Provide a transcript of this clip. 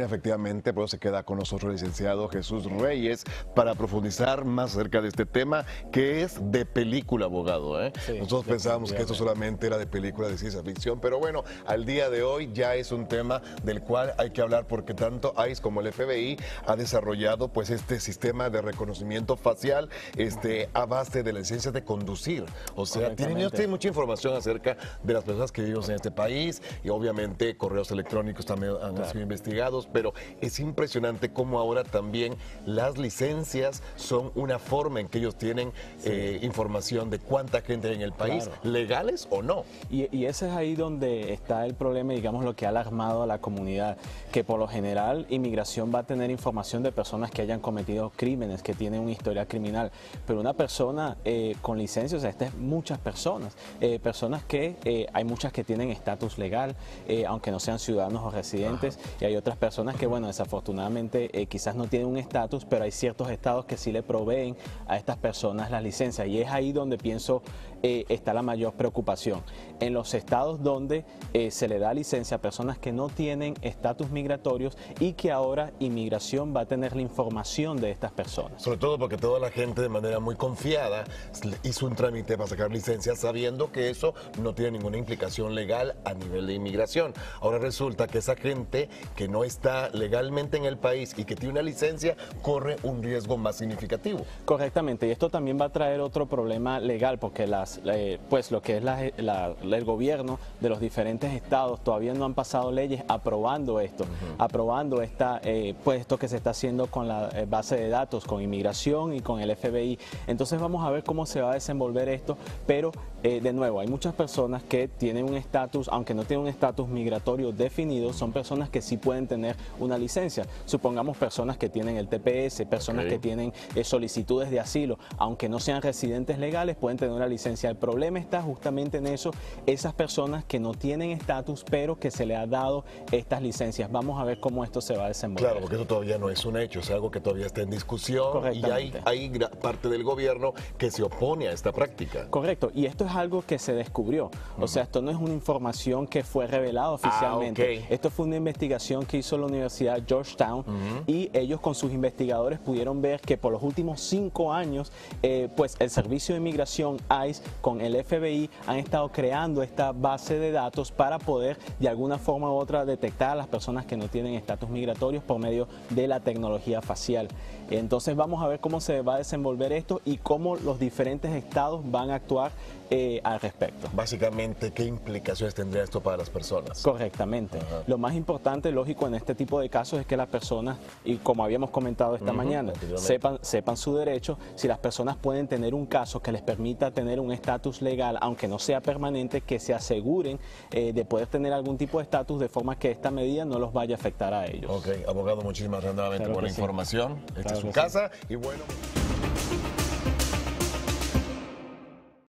efectivamente, pero se queda con nosotros el licenciado Jesús Reyes para profundizar más acerca de este tema que es de película, abogado. ¿eh? nosotros pensábamos que esto solamente era de película de ciencia ficción, pero bueno, al día de hoy ya es un tema del cual hay que hablar porque tanto ICE como el FBI ha desarrollado pues este sistema de reconocimiento facial este, a base de la licencia de conducir. O sea, tienen, tienen mucha información acerca de las personas que vivimos en este país y obviamente correos electrónicos también han sido investigados, pero es impresionante cómo ahora también las licencias son una forma en que ellos tienen eh, información de cuánta gente hay en el país, legales o no. Y, y ese es ahí donde está el problema, digamos, lo que ha alarmado a la comunidad, que por lo general inmigración va a tener información de personas que hayan cometido crímenes, que tienen una historia criminal, pero una persona eh, con licencia, o sea, estas muchas personas, eh, personas que hay muchas que tienen estatus legal, aunque no sean ciudadanos o residentes, y hay otras personas que, bueno, desafortunadamente quizás no tienen un estatus, pero hay ciertos estados que sí le proveen a estas personas las licencias, y es ahí donde pienso eh, está la mayor preocupación. En los estados donde eh, se le da licencia a personas que no tienen estatus migratorios y que ahora inmigración va a tener la información de estas personas. Sobre todo porque toda la gente de manera muy confiada hizo un trámite para sacar licencia sabiendo que eso no tiene ninguna implicación legal a nivel de inmigración. Ahora resulta que esa gente que no está legalmente en el país y que tiene una licencia corre un riesgo más significativo. Correctamente, y esto también va a traer otro problema legal porque las pues lo que es el gobierno de los diferentes estados todavía no han pasado leyes aprobando esto, aprobando esta, eh, pues esto que se está haciendo con la eh, base de datos, con inmigración y con el FBI. Entonces vamos a ver cómo se va a desenvolver esto, pero eh, de nuevo, hay muchas personas que tienen un estatus, aunque no tienen un estatus migratorio definido, son personas que sí pueden tener una licencia. Supongamos personas que tienen el TPS, personas que tienen solicitudes de asilo, aunque no sean residentes legales, pueden tener una licencia el problema está justamente en eso, esas personas que no tienen estatus, pero que se le ha dado estas licencias. Vamos a ver cómo esto se va a desenvolver. Claro, porque eso todavía no es un hecho, es algo que todavía está en discusión y hay, hay parte del gobierno que se opone a esta práctica. Correcto, y esto es algo que se descubrió. O sea, esto no es una información que fue revelada ah, oficialmente. Esto fue una investigación que hizo la Universidad Georgetown y ellos con sus investigadores pudieron ver que por los últimos cinco años, eh, pues el Servicio de Inmigración ICE con el FBI han estado creando esta base de datos para poder de alguna forma u otra detectar a las personas que no tienen estatus migratorios por medio de la tecnología facial. Entonces vamos a ver cómo se va a desenvolver esto y cómo los diferentes estados van a actuar eh, al respecto. Básicamente, ¿qué implicaciones tendría esto para las personas? Correctamente. Lo más importante, lógico, en este tipo de casos es que las personas, y como habíamos comentado esta mañana, sepan, sepan su derecho, si las personas pueden tener un caso que les permita tener un estatus legal, aunque no sea permanente, que se aseguren eh, de poder tener algún tipo de estatus de forma que esta medida no los vaya a afectar a ellos. Ok, abogado, muchísimas gracias por la información. Esta es su casa y bueno...